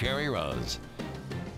Carrie Rose.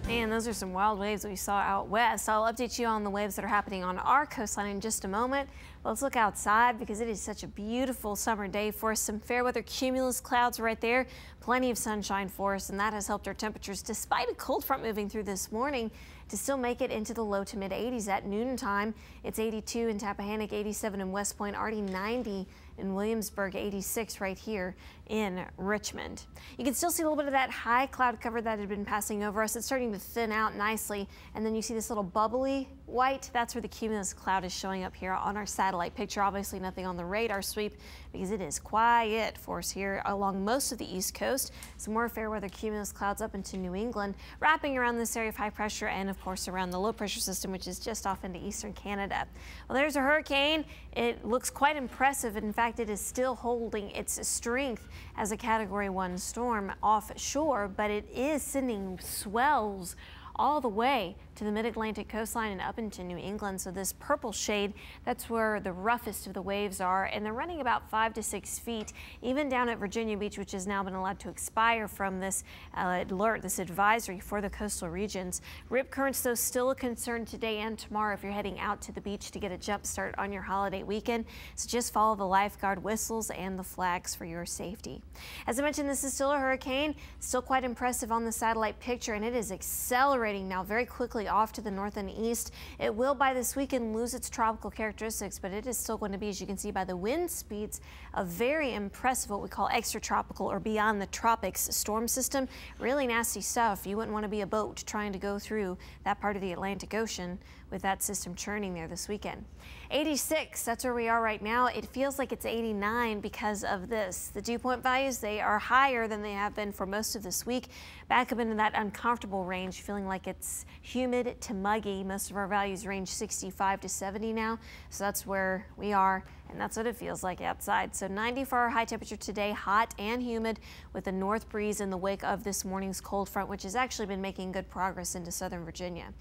Man, those are some wild waves we saw out west. I'll update you on the waves that are happening on our coastline in just a moment. Let's look outside because it is such a beautiful summer day for us. Some fair weather cumulus clouds right there. Plenty of sunshine for us, and that has helped our temperatures, despite a cold front moving through this morning, to still make it into the low to mid 80s at noontime. It's 82 in Tappahannock, 87 in West Point, already 90 in Williamsburg, 86 right here in Richmond. You can still see a little bit of that high cloud cover that had been passing over us. It's starting to thin out nicely. And then you see this little bubbly white. That's where the cumulus cloud is showing up here on our satellite picture. Obviously nothing on the radar sweep because it is quiet for us here along most of the east coast. Some more fair weather cumulus clouds up into New England, wrapping around this area of high pressure and of course around the low pressure system, which is just off into eastern Canada. Well, there's a hurricane. It looks quite impressive. In fact, it is still holding its strength as a Category 1 storm offshore, but it is sending swells all the way to the mid-Atlantic coastline and up into New England. So this purple shade, that's where the roughest of the waves are, and they're running about five to six feet, even down at Virginia Beach, which has now been allowed to expire from this uh, alert, this advisory for the coastal regions. Rip currents, though, still a concern today and tomorrow if you're heading out to the beach to get a jump start on your holiday weekend. So just follow the lifeguard whistles and the flags for your safety. As I mentioned, this is still a hurricane, still quite impressive on the satellite picture, and it is accelerating now very quickly off to the north and east. It will by this weekend lose its tropical characteristics, but it is still going to be, as you can see by the wind speeds, a very impressive what we call extratropical or beyond the tropics storm system. Really nasty stuff. You wouldn't want to be a boat trying to go through that part of the Atlantic Ocean with that system churning there this weekend. 86, that's where we are right now. It feels like it's 89 because of this. The dew point values, they are higher than they have been for most of this week. Back up into that uncomfortable range, feeling like it's humid humid to muggy. Most of our values range 65 to 70 now, so that's where we are, and that's what it feels like outside. So 90 for our high temperature today, hot and humid with a north breeze in the wake of this morning's cold front, which has actually been making good progress into southern Virginia.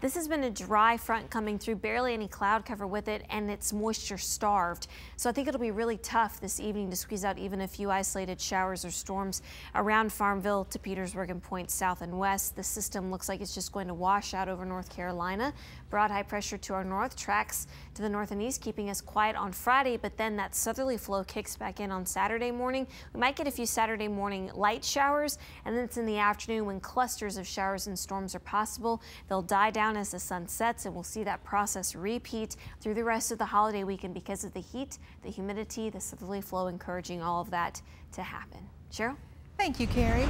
This has been a dry front coming through, barely any cloud cover with it, and it's moisture starved. So I think it'll be really tough this evening to squeeze out even a few isolated showers or storms around Farmville to Petersburg and points south and west. The system looks like it's just going to wash out over North Carolina. Broad high pressure to our north tracks to the north and east, keeping us quiet on Friday, but then that southerly flow kicks back in on Saturday morning. We might get a few Saturday morning light showers, and then it's in the afternoon when clusters of showers and storms are possible. They'll die down as the sun sets, and we'll see that process repeat through the rest of the holiday weekend because of the heat, the humidity, the southerly flow encouraging all of that to happen. Cheryl? Thank you, Carrie.